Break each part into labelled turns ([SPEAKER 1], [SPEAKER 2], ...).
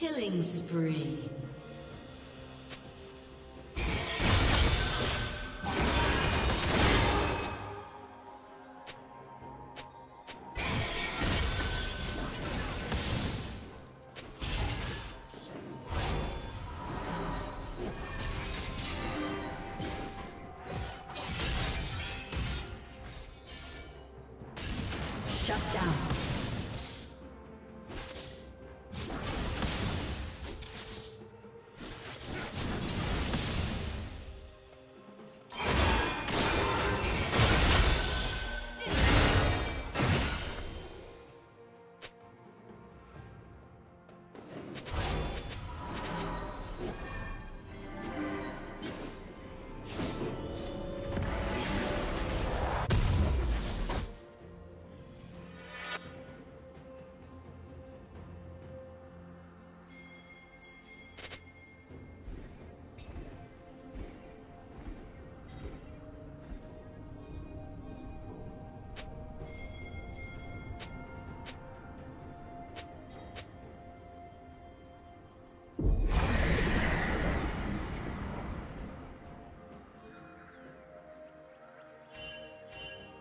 [SPEAKER 1] Killing spree.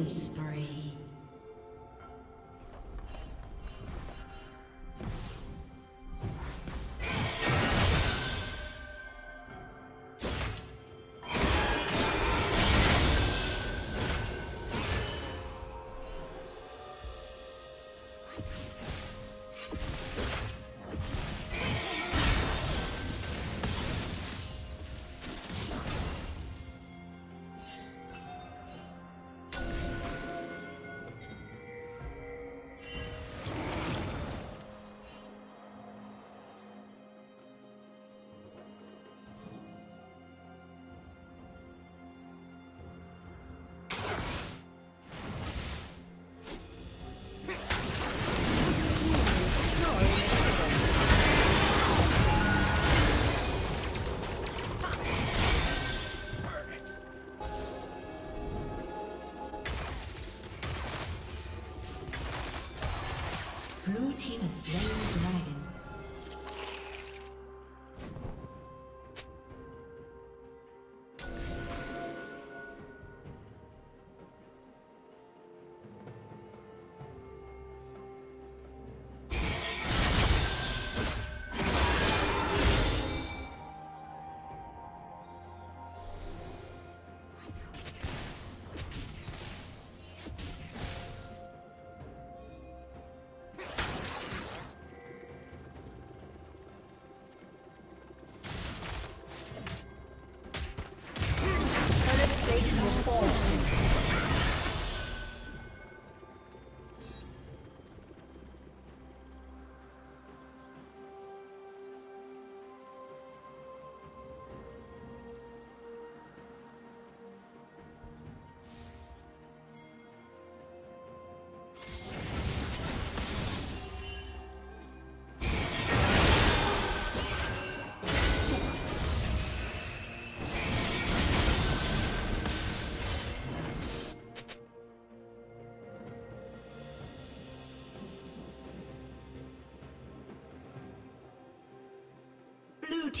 [SPEAKER 1] Killing spree.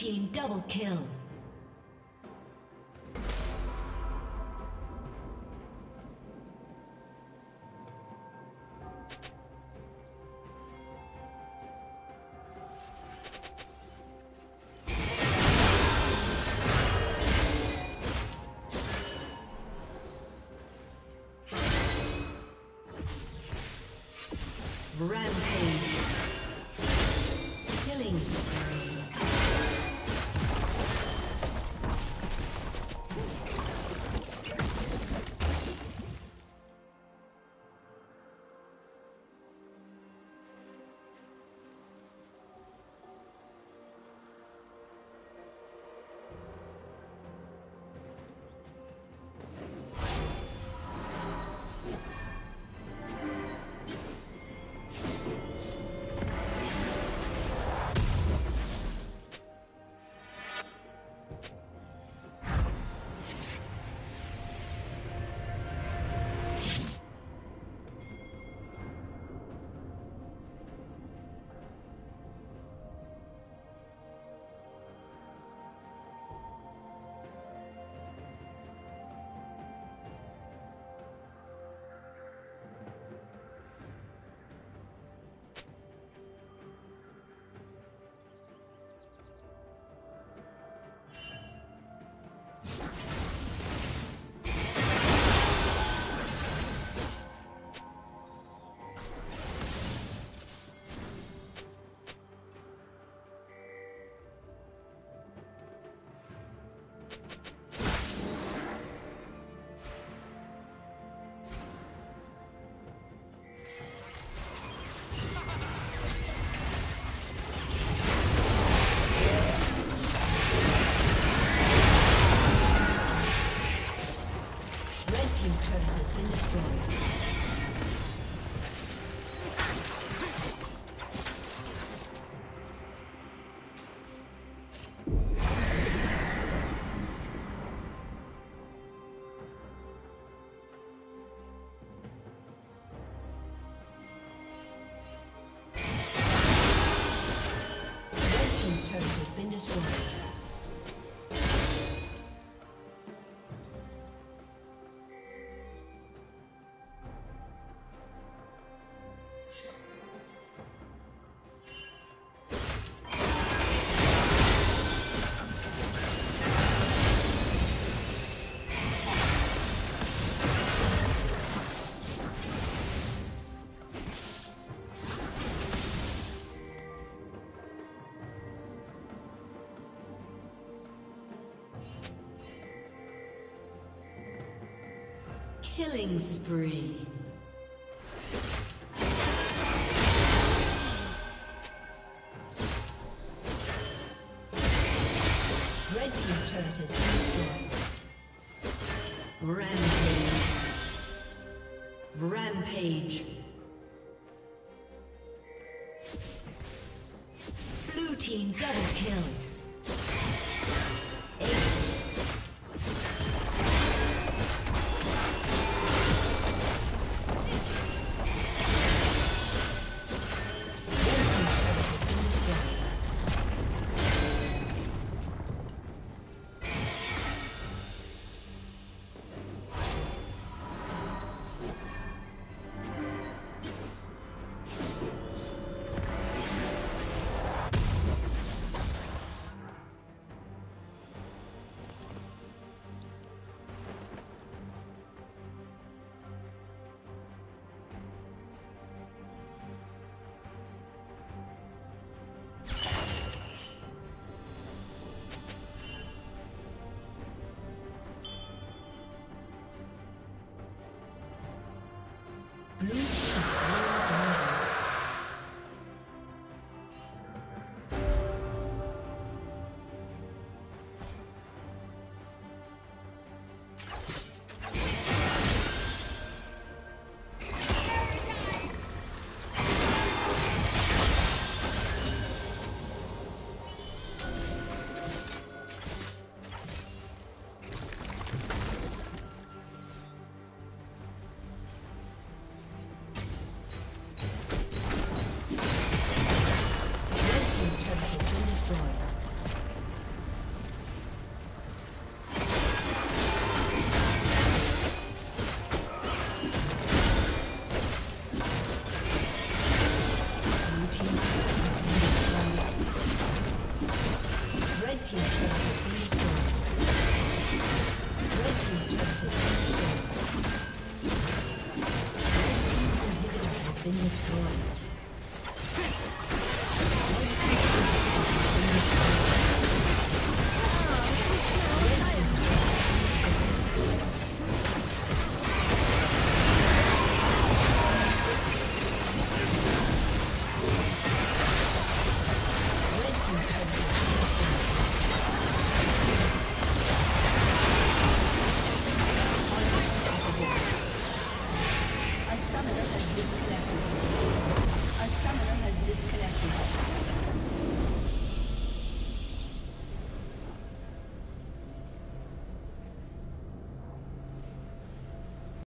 [SPEAKER 1] team double kill. Killing spree. Red Team's turret destroyed. Rampage. Rampage. Blue